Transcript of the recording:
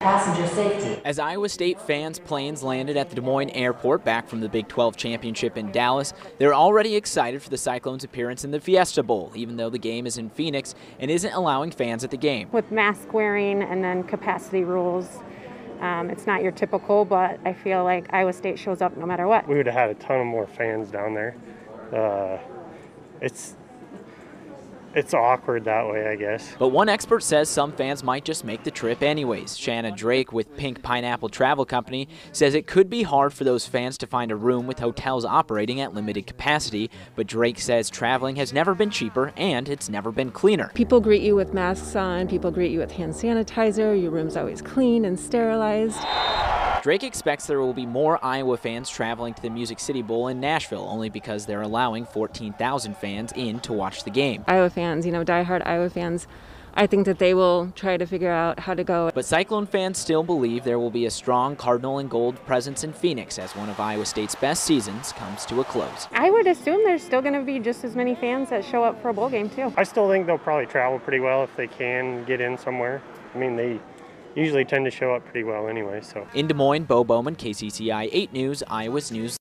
Passenger safety. As Iowa State fans' planes landed at the Des Moines airport back from the Big 12 championship in Dallas, they're already excited for the Cyclones' appearance in the Fiesta Bowl, even though the game is in Phoenix and isn't allowing fans at the game. With mask wearing and then capacity rules, um, it's not your typical, but I feel like Iowa State shows up no matter what. We would have had a ton of more fans down there. Uh, it's it's awkward that way, I guess. But one expert says some fans might just make the trip anyways. Shanna Drake with Pink Pineapple Travel Company says it could be hard for those fans to find a room with hotels operating at limited capacity, but Drake says traveling has never been cheaper and it's never been cleaner. People greet you with masks on, people greet you with hand sanitizer, your room's always clean and sterilized. Drake expects there will be more Iowa fans traveling to the Music City Bowl in Nashville, only because they're allowing 14,000 fans in to watch the game. Iowa fans, you know, diehard Iowa fans, I think that they will try to figure out how to go. But Cyclone fans still believe there will be a strong Cardinal and Gold presence in Phoenix as one of Iowa State's best seasons comes to a close. I would assume there's still going to be just as many fans that show up for a bowl game, too. I still think they'll probably travel pretty well if they can get in somewhere. I mean, they usually tend to show up pretty well anyway, so. In Des Moines, Bo Bowman, KCCI 8 News, Iowa's News.